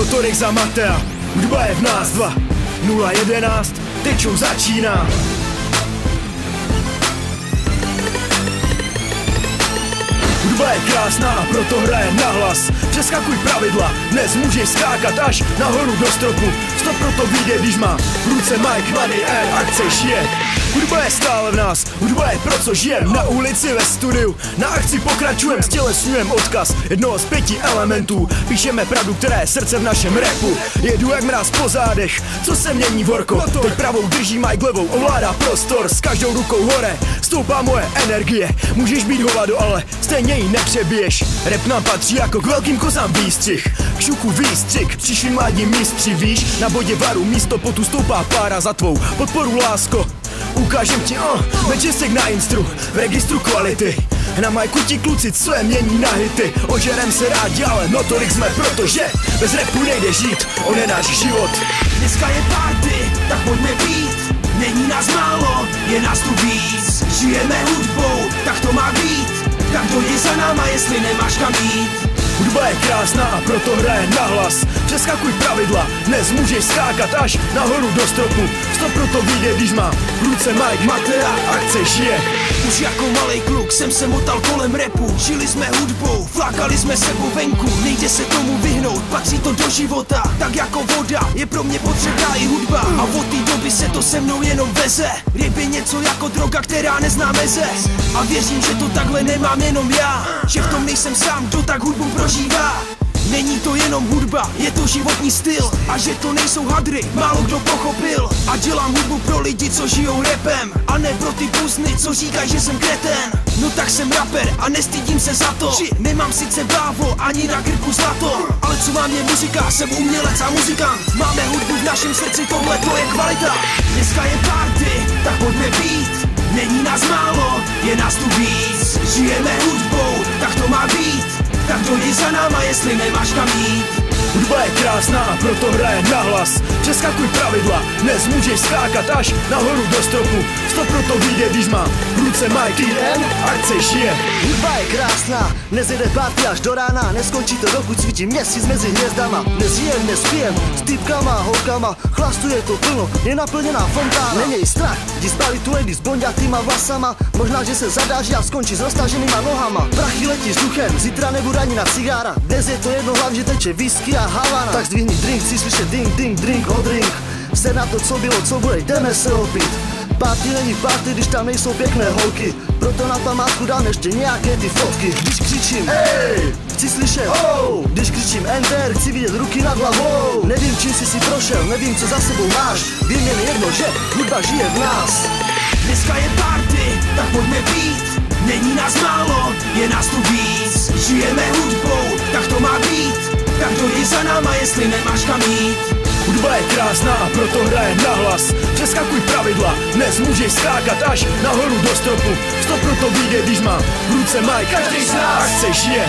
Notorix a Matea, hudba je v nás dva? 011, teď začíná Hudba je krásná a proto hraje nahlas Přeskakuj pravidla, dnes můžeš skákat až nahoru do stropu. Stop proto vyjde, když má v ruce Mike Money Air akce šije Hudba je stále v nás, hudba je pro co žijem Na ulici, ve studiu, na akci pokračujem Stělesňujem odkaz jednoho z pěti elementů. Píšeme pravdu, které je srdce v našem repu Jedu jak mráz po zádech, co se mění vorko? Teď pravou drží Mike levou, ovládá prostor S každou rukou hore, stoupá moje energie. Můžeš být hovado, ale stejně ji nepřebiješ Rap nám patří jako k velkým kozám výstřih. K šuku výstřik, přišli mladí mistři, víš? Na bodě varu místo potu stoupá pára za tvou podporu lásko. Ukážem ti, oh, Majestic na instru, v registru kvality. Na majku ti kluci, co je mění na hity. Ožerem se rádi, ale notorik jsme, protože Bez repu nejde žít, on je náš život. Dneska je party, tak pojďme být Není nás málo, je nás tu víc. Žijeme hudbou, tak to má být Tak dojdi za náma, jestli nemáš kam jít. Hudba je krásná a proto hraje nahlas Přeskakuj pravidla, dnes můžeš skákat až nahoru do stropu. Stop proto vyjde, když má v ruce Mike Matea akce žije Už jako malý kluk jsem se motal kolem repu Žili jsme hudbou, flákali jsme sebou venku Nejde se tomu vyhnout, patří to do života. Tak jako voda, je pro mě potřebná i hudba. A od té doby se to se mnou jenom veze. Je něco jako droga, která nezná meze. A věřím, že to takhle nemám jenom já. Že v tom nejsem sám, kdo tak hudbu prožívá Není to jenom hudba, je to životní styl. A že to nejsou hadry, málo kdo pochopil. A dělám hudbu pro lidi, co žijou repem. A ne pro ty buzny, co říkají, že jsem kreten No tak jsem rapper a nestydím se za to. Či nemám sice bávo, ani na krku zlato. Ale co mám je muzika, jsem umělec a muzikant. Máme hudbu v našem srdci, tohle to je kvalita. Dneska je party, tak pojďme být. Není nás málo, je nás tu víc. Žijeme hudbou, tak to má být dojdi za náma, jestli nemáš kam jít. Hudba je krásná proto hraje nahlas. Přeskakuj pravidla, dnes můžeš skákat až nahoru do stropu Stop proto vyjde, když má v ruce Mike týden, akce žije. Hudba je krásná, dnes jede party až do rána Neskončí to dokud svítí měsíc mezi hvězdama. Dnes jem, dnes pijem, s týpkama, holkama Chlastu je to plno, je naplněná fontána. Neměj strach, jdi spali tu lady s bonďatýma vlasama. Možná, že se zadáží a skončí s roztaženýma nohama. Prachy letí vzduchem, zítra nebudu ani na cigára. Dnes je to jedno, hlavně teče whisky a Havana Tak zdvihni drink, si slyšet ding, ding, drink, o drink Se na to, co bylo, co bude, jdeme se opít Party není party, když tam nejsou pěkné holky. Proto na památku dám ještě nějaké ty fotky. Když křičím hey, chci slyšet oh. Když křičím enter, chci vidět ruky nad hlavou. Nevím, čím jsi si prošel, nevím, co za sebou máš. Vím jen jedno, že hudba žije v nás. Dneska je party, tak pojďme být Není nás málo, je nás tu víc. Žijeme hudbou, tak to má být. Tak dojdi za náma, jestli nemáš kam jít. Hudba je krásná proto hraje nahlas Přeskakuj pravidla, dnes můžeš skákat až nahoru do stropu. Stop proto vyjde, když má v ruce Mike Každý z nás chce žije